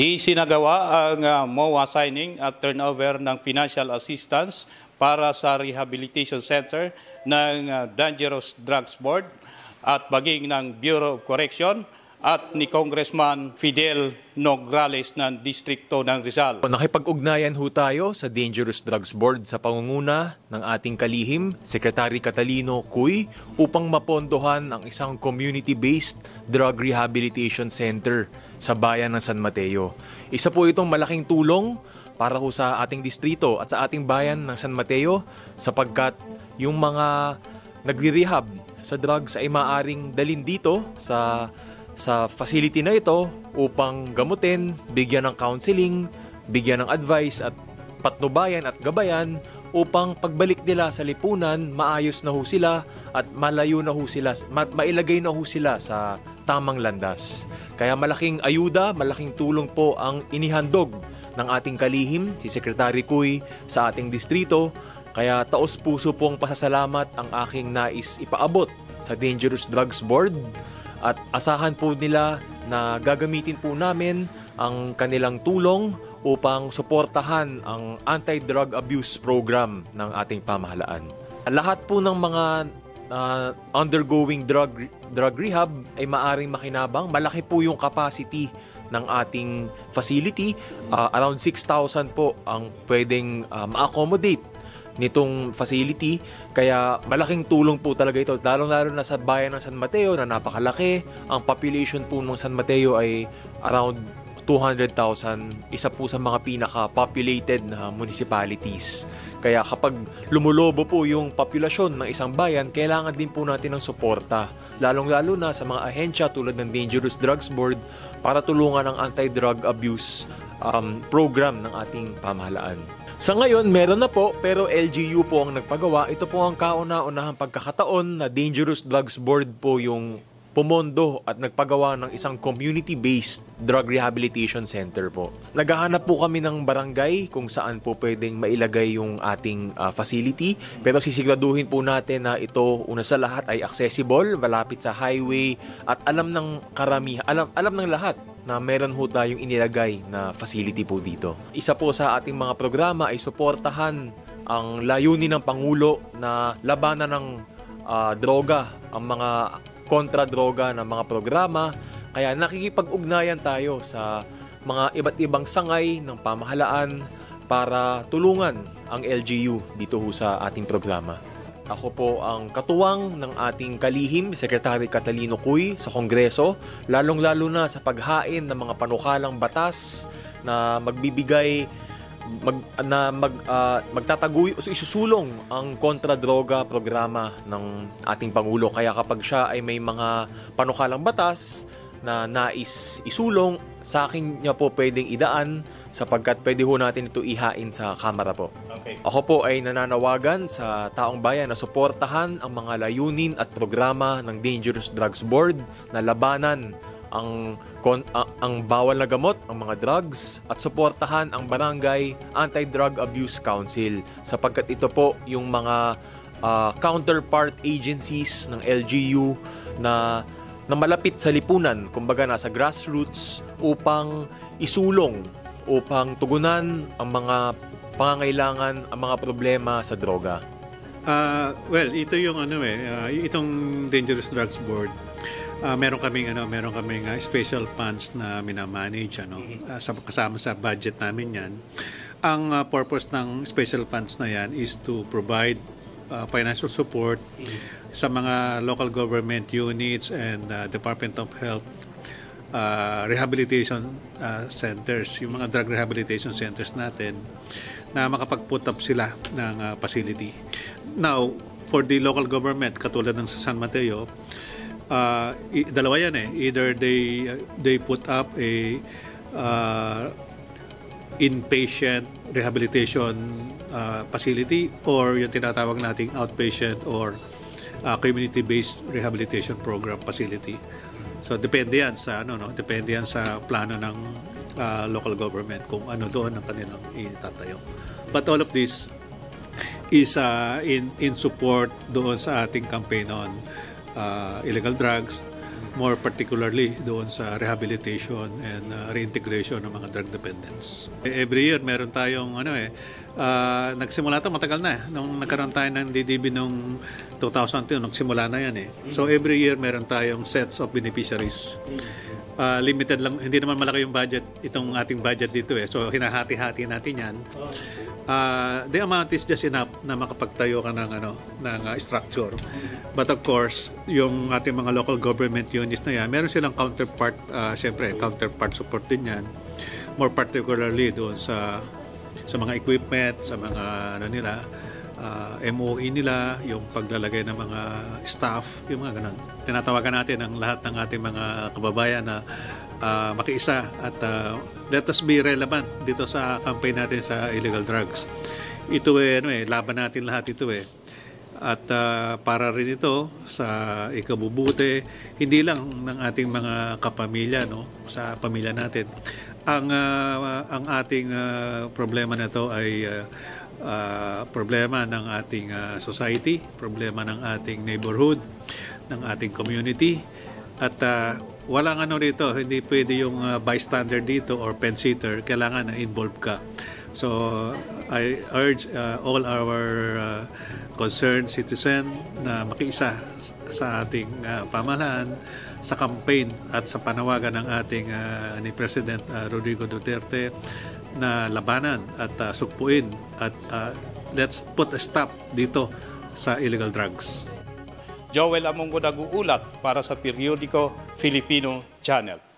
Isinagawa ang uh, MOA signing at turnover ng financial assistance para sa Rehabilitation Center ng uh, Dangerous Drugs Board at maging ng Bureau of Correction at ni Congressman Fidel Nograles ng Distrito ng Rizal. Nakipag-ugnayan ho tayo sa Dangerous Drugs Board sa pangunguna ng ating kalihim, Secretary Catalino Cuy, upang mapondohan ang isang community-based drug rehabilitation center sa bayan ng San Mateo. Isa po itong malaking tulong para ho sa ating distrito at sa ating bayan ng San Mateo sapagkat yung mga nagre-rehab sa drugs ay maaring dalin dito sa sa facility na ito upang gamutin, bigyan ng counseling, bigyan ng advice at patnubayan at gabayan upang pagbalik nila sa lipunan, maayos na ho sila at malayo na ho sila, ma- mailagay na ho sila sa tamang landas. Kaya malaking ayuda, malaking tulong po ang inihandog ng ating kalihim, si Secretary Kuy, sa ating distrito. Kaya taos puso pong pasasalamat ang aking nais ipaabot sa Dangerous Drugs Board at asahan po nila na gagamitin po namin ang kanilang tulong upang suportahan ang anti-drug abuse program ng ating pamahalaan. Lahat po ng mga uh, undergoing drug drug rehab ay maaring makinabang. Malaki po yung capacity ng ating facility. Uh, around 6,000 po ang pwedeng uh, ma-accommodate nitong facility. Kaya malaking tulong po talaga ito, lalong-lalo na sa bayan ng San Mateo na napakalaki. Ang population po ng San Mateo ay around 200,000, isa po sa mga pinaka-populated na municipalities. Kaya kapag lumulobo po yung populasyon ng isang bayan, kailangan din po natin ng suporta. Lalong-lalo na sa mga ahensya tulad ng Dangerous Drugs Board para tulungan ang anti-drug abuse um, program ng ating pamahalaan. Sa ngayon, meron na po pero LGU po ang nagpagawa. Ito po ang kauna-unahang pagkakataon na Dangerous Drugs Board po yung pumondo at nagpagawa ng isang community-based drug rehabilitation center po. Naghahanap po kami ng barangay kung saan po pwedeng mailagay yung ating uh, facility pero sisiguraduhin po natin na ito una sa lahat ay accessible, malapit sa highway at alam ng karamihan, alam, alam ng lahat na meron ho tayong inilagay na facility po dito. Isa po sa ating mga programa ay suportahan ang layunin ng Pangulo na labanan ng uh, droga, ang mga kontra-droga ng mga programa. Kaya nakikipag-ugnayan tayo sa mga iba't ibang sangay ng pamahalaan para tulungan ang LGU dito ho sa ating programa. Ako po ang katuwang ng ating kalihim, Secretary Catalino Cuy sa Kongreso, lalong-lalo na sa paghain ng mga panukalang batas na magbibigay mag, na mag, uh, magtataguy o isusulong ang kontra-droga programa ng ating Pangulo. Kaya kapag siya ay may mga panukalang batas na nais isulong, sa akin niya po pwedeng idaan sapagkat pwede ho natin ito ihain sa kamera po. Okay. Ako po ay nananawagan sa taong bayan na suportahan ang mga layunin at programa ng Dangerous Drugs Board na labanan ang kon, uh, ang bawal na gamot, ang mga drugs at suportahan ang Barangay Anti-Drug Abuse Council sapagkat ito po yung mga uh, counterpart agencies ng LGU na na malapit sa lipunan, kumbaga nasa grassroots upang isulong upang tugunan ang mga pangangailangan, ang mga problema sa droga? Uh, well, ito yung ano eh, uh, itong Dangerous Drugs Board. Uh, meron kaming ano, meron kaming uh, special funds na minamanage ano, uh, kasama sa budget namin 'yan. Ang uh, purpose ng special funds na 'yan is to provide uh, financial support sa mga local government units and uh, Department of Health uh, rehabilitation uh, centers, yung mga drug rehabilitation centers natin na makapag-put up sila ng uh, facility. Now, for the local government, katulad ng sa San Mateo, uh, i- dalawa yan eh. Either they they put up a uh, inpatient rehabilitation uh, facility or yung tinatawag nating outpatient or uh, community-based rehabilitation program facility. So depende yan sa ano no, depende yan sa plano ng uh, local government kung ano doon ang kanilang itatayo. But all of this is uh, in in support doon sa ating campaign on uh, illegal drugs more particularly doon sa rehabilitation and uh, reintegration ng mga drug dependents. Every year meron tayong ano eh uh, nagsimula to matagal na eh. nung nagkaroon tayo ng DDB nung 2002 nagsimula na yan eh. So every year meron tayong sets of beneficiaries. Uh, limited lang hindi naman malaki yung budget itong ating budget dito eh. So hinahati-hati natin yan. Uh, the amount is just enough na makapagtayo ka ng ano ng uh, structure. But of course, yung ating mga local government units na yan, meron silang counterpart, uh, siyempre, counterpart support din yan. More particularly doon sa sa mga equipment, sa mga ano nila, uh, MOE nila, yung paglalagay ng mga staff, yung mga ganun. Tinatawagan natin ang lahat ng ating mga kababayan na uh, makiisa at uh, let us be relevant dito sa campaign natin sa illegal drugs. Ito eh, ano eh, laban natin lahat ito eh. At uh, para rin ito sa ikabubuti, hindi lang ng ating mga kapamilya, no, sa pamilya natin. Ang, uh, ang ating uh, problema na ito ay uh, uh, problema ng ating uh, society, problema ng ating neighborhood, ng ating community. At uh, walang ano rito, hindi pwede yung uh, bystander dito or pen sitter, kailangan na involved ka. So I urge uh, all our uh, concerned citizen na makiisa sa ating uh, pamahalaan sa campaign at sa panawagan ng ating uh, ni President uh, Rodrigo Duterte na labanan at uh, sugpuin at uh, let's put a stop dito sa illegal drugs. Joel Amongo nag-uulat para sa periodiko Filipino Channel.